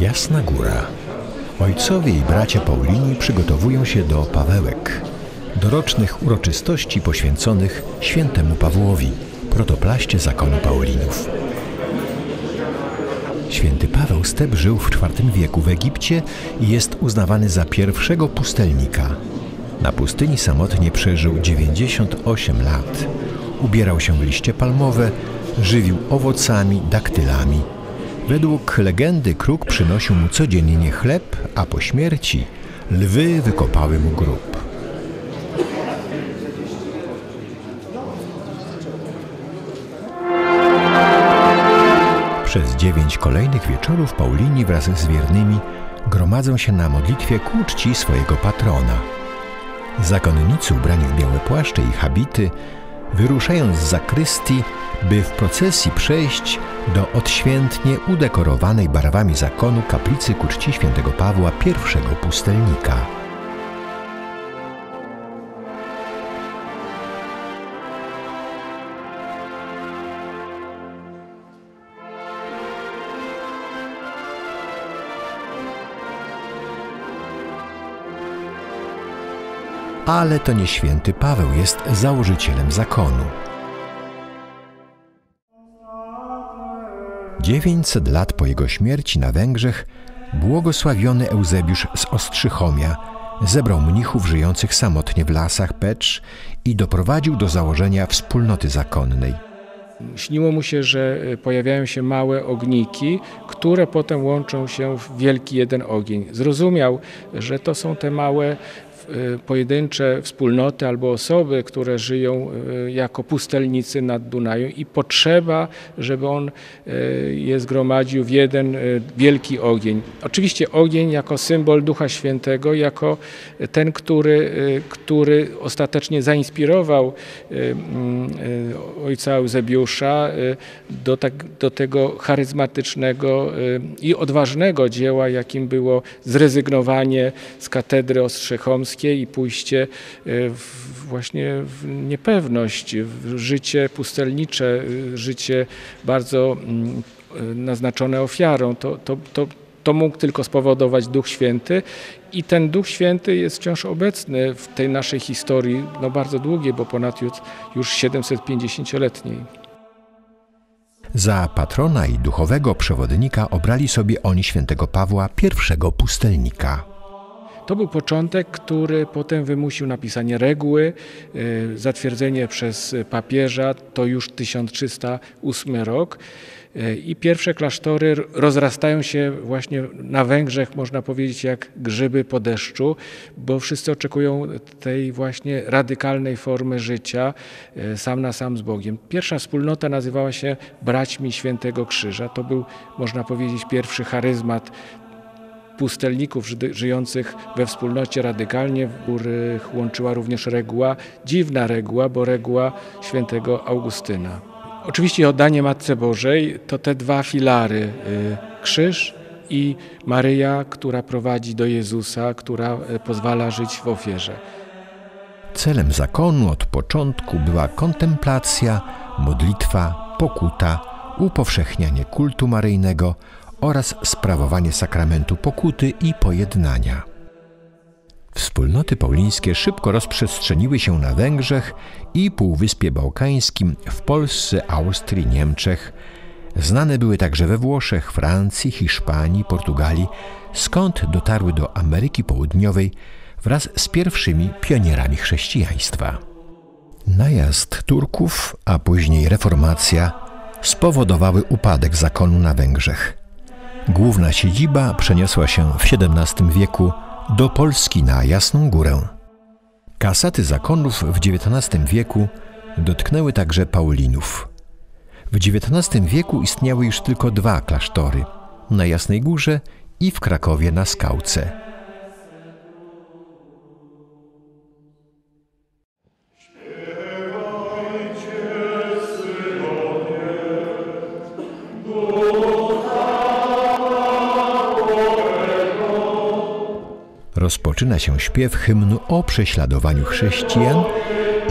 Jasna Góra. Ojcowie i bracia Paulini przygotowują się do Pawełek, dorocznych uroczystości poświęconych świętemu Pawłowi, protoplaście zakonu Paulinów. Święty Paweł Step żył w IV wieku w Egipcie i jest uznawany za pierwszego pustelnika. Na pustyni samotnie przeżył 98 lat. Ubierał się w liście palmowe, żywił owocami, daktylami. Według legendy kruk przynosił mu codziennie chleb, a po śmierci lwy wykopały mu grób. Przez dziewięć kolejnych wieczorów Paulini wraz z wiernymi gromadzą się na modlitwie ku czci swojego patrona. Zakonnicy ubrani w białe płaszcze i habity wyruszają z zakrystii, by w procesji przejść do odświętnie udekorowanej barwami zakonu kaplicy ku czci świętego Pawła I pustelnika. Ale to nie święty Paweł jest założycielem zakonu. 900 lat po jego śmierci na Węgrzech błogosławiony Eusebiusz z Ostrzychomia zebrał mnichów żyjących samotnie w lasach Pecz i doprowadził do założenia wspólnoty zakonnej. Śniło mu się, że pojawiają się małe ogniki, które potem łączą się w wielki jeden ogień. Zrozumiał, że to są te małe pojedyncze wspólnoty albo osoby, które żyją y, jako pustelnicy nad Dunajem i potrzeba, żeby on y, je zgromadził w jeden wielki ogień. Oczywiście ogień jako symbol Ducha Świętego, jako ten, który, który ostatecznie zainspirował mm, ojca Eusebiusza do, tak, do tego charyzmatycznego i odważnego dzieła, jakim było zrezygnowanie z katedry ostrzechomskiej i pójście e, w, właśnie w niepewność, w życie pustelnicze, e, życie bardzo mm, e, naznaczone ofiarą. To, to, to, to mógł tylko spowodować Duch Święty i ten Duch Święty jest wciąż obecny w tej naszej historii, no bardzo długiej, bo ponad już 750-letniej. Za patrona i duchowego przewodnika obrali sobie oni świętego Pawła, pierwszego pustelnika. To był początek, który potem wymusił napisanie reguły, e, zatwierdzenie przez papieża, to już 1308 rok. E, I pierwsze klasztory rozrastają się właśnie na Węgrzech, można powiedzieć, jak grzyby po deszczu, bo wszyscy oczekują tej właśnie radykalnej formy życia, e, sam na sam z Bogiem. Pierwsza wspólnota nazywała się Braćmi Świętego Krzyża. To był, można powiedzieć, pierwszy charyzmat pustelników żyjących we wspólnocie radykalnie, których łączyła również reguła, dziwna reguła, bo reguła świętego Augustyna. Oczywiście oddanie Matce Bożej to te dwa filary, y, krzyż i Maryja, która prowadzi do Jezusa, która y, pozwala żyć w ofierze. Celem zakonu od początku była kontemplacja, modlitwa, pokuta, upowszechnianie kultu maryjnego oraz sprawowanie sakramentu pokuty i pojednania. Wspólnoty paulińskie szybko rozprzestrzeniły się na Węgrzech i Półwyspie Bałkańskim, w Polsce, Austrii, Niemczech. Znane były także we Włoszech, Francji, Hiszpanii, Portugalii, skąd dotarły do Ameryki Południowej wraz z pierwszymi pionierami chrześcijaństwa. Najazd Turków, a później reformacja spowodowały upadek zakonu na Węgrzech. Główna siedziba przeniosła się w XVII wieku do Polski na Jasną Górę. Kasaty zakonów w XIX wieku dotknęły także Paulinów. W XIX wieku istniały już tylko dwa klasztory na Jasnej Górze i w Krakowie na Skałce. Rozpoczyna się śpiew hymnu o prześladowaniu chrześcijan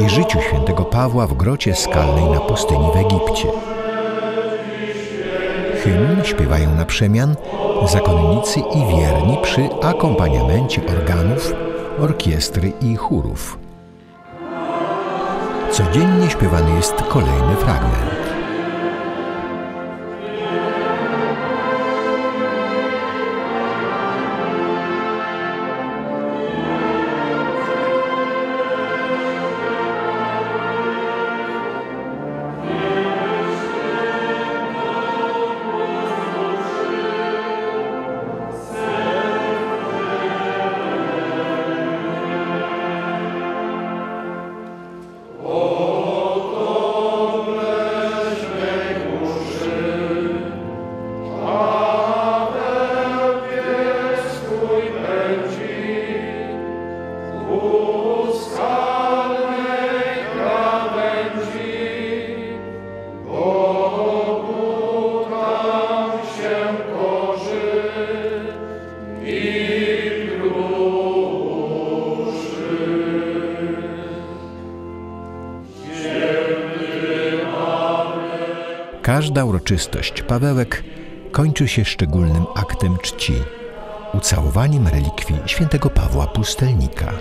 i życiu świętego Pawła w grocie skalnej na pustyni w Egipcie. Hymn śpiewają na przemian zakonnicy i wierni przy akompaniamencie organów, orkiestry i chórów. Codziennie śpiewany jest kolejny fragment. Każda uroczystość Pawełek kończy się szczególnym aktem czci ucałowaniem relikwii świętego Pawła Pustelnika.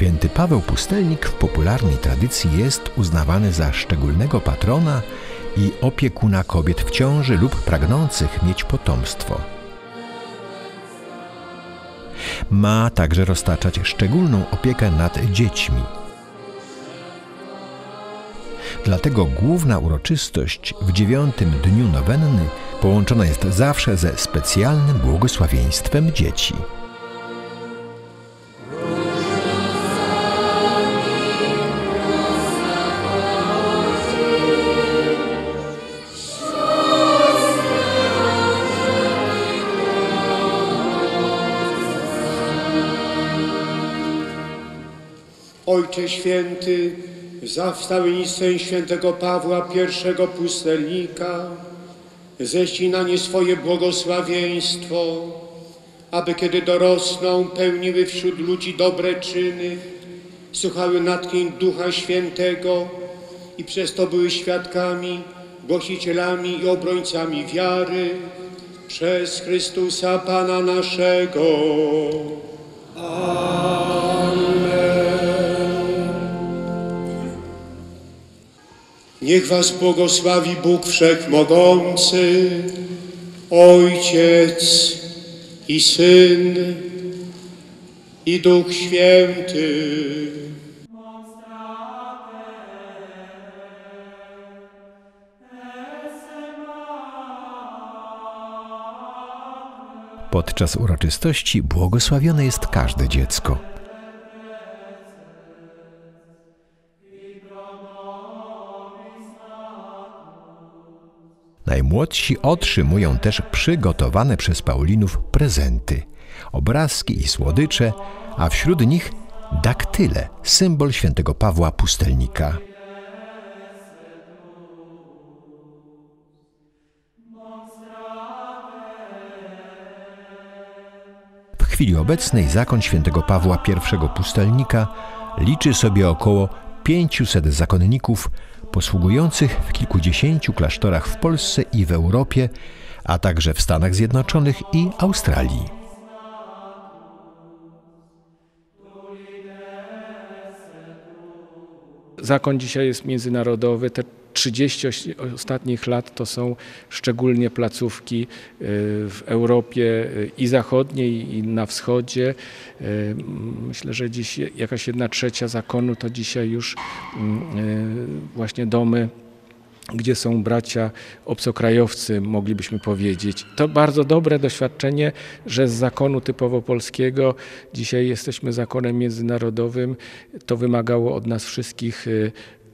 Święty Paweł Pustelnik w popularnej tradycji jest uznawany za szczególnego patrona i opiekuna kobiet w ciąży lub pragnących mieć potomstwo. Ma także roztaczać szczególną opiekę nad dziećmi. Dlatego główna uroczystość w dziewiątym dniu nowenny połączona jest zawsze ze specjalnym błogosławieństwem dzieci. Ojcze Święty, za wstawiennictwem świętego Pawła I pustelnika, ześlij na nie swoje błogosławieństwo, aby kiedy dorosną, pełniły wśród ludzi dobre czyny, słuchały natchnień Ducha Świętego i przez to były świadkami, głosicielami i obrońcami wiary przez Chrystusa Pana naszego. Niech was błogosławi Bóg Wszechmogący, Ojciec i Syn i Duch Święty. Podczas uroczystości błogosławione jest każde dziecko. Najmłodsi otrzymują też przygotowane przez Paulinów prezenty, obrazki i słodycze, a wśród nich daktyle, symbol świętego Pawła Pustelnika. W chwili obecnej zakon świętego Pawła I Pustelnika liczy sobie około 500 zakonników posługujących w kilkudziesięciu klasztorach w Polsce i w Europie, a także w Stanach Zjednoczonych i Australii. Zakon dzisiaj jest międzynarodowy. Te 30 ostatnich lat to są szczególnie placówki y, w Europie y, i zachodniej, i na wschodzie. Y, myślę, że dziś jakaś jedna trzecia zakonu to dzisiaj już właśnie domy gdzie są bracia obcokrajowcy, moglibyśmy powiedzieć. To bardzo dobre doświadczenie, że z zakonu typowo polskiego dzisiaj jesteśmy zakonem międzynarodowym. To wymagało od nas wszystkich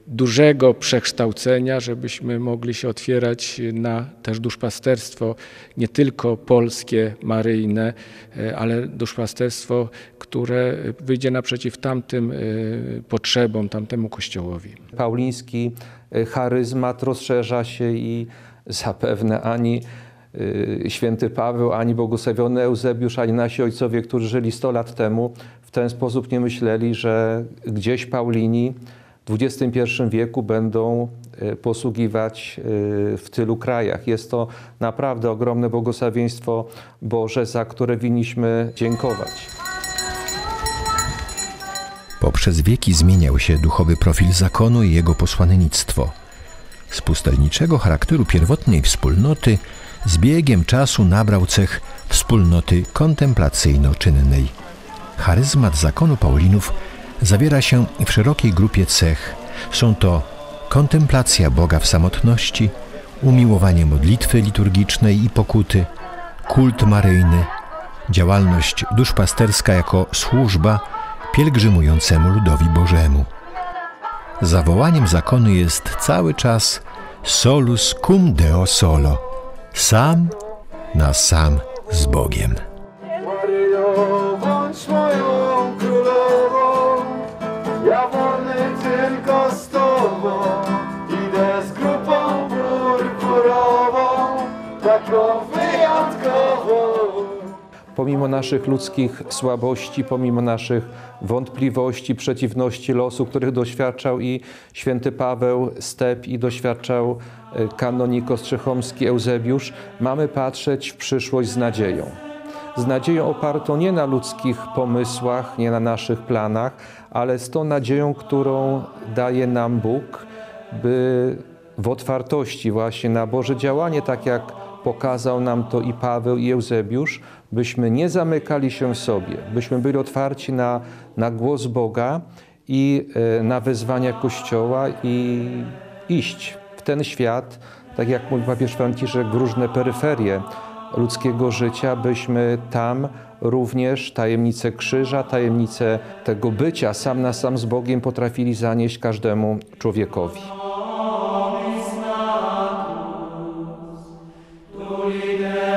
dużego przekształcenia, żebyśmy mogli się otwierać na też duszpasterstwo, nie tylko polskie, maryjne, e, ale duszpasterstwo, które wyjdzie naprzeciw tamtym e, potrzebom, tamtemu kościołowi. Pauliński e, charyzmat rozszerza się i zapewne ani święty Paweł, ani błogosławiony Eusebiusz, ani nasi ojcowie, którzy żyli 100 lat temu, w ten sposób nie myśleli, że gdzieś Paulini w XXI wieku będą e, posługiwać e, w tylu krajach. Jest to naprawdę ogromne błogosławieństwo Boże, za które winniśmy dziękować. Poprzez wieki zmieniał się duchowy profil zakonu i jego posłannictwo. Z pustelniczego charakteru pierwotnej wspólnoty z biegiem czasu nabrał cech wspólnoty kontemplacyjno-czynnej. Charyzmat zakonu Paulinów zawiera się w szerokiej grupie cech. Są to kontemplacja Boga w samotności, umiłowanie modlitwy liturgicznej i pokuty, kult maryjny, działalność duszpasterska jako służba pielgrzymującemu ludowi Bożemu. Zawołaniem zakonu jest cały czas solus cum deo solo, sam na sam z Bogiem. Pomimo naszych ludzkich słabości, pomimo naszych wątpliwości, przeciwności losu, których doświadczał i święty Paweł Step i doświadczał e, kanonik Ostrzechomski Eusebiusz, mamy patrzeć w przyszłość z nadzieją. Z nadzieją opartą nie na ludzkich pomysłach, nie na naszych planach, ale z tą nadzieją, którą daje nam Bóg, by w otwartości właśnie na Boże działanie, tak jak pokazał nam to i Paweł, i Eusebiusz, byśmy nie zamykali się w sobie, byśmy byli otwarci na, na głos Boga i e, na wezwania Kościoła i iść w ten świat, tak jak mówi papież Franciszek, w różne peryferie ludzkiego życia, byśmy tam również tajemnicę krzyża, tajemnicę tego bycia sam na sam z Bogiem potrafili zanieść każdemu człowiekowi. Amen.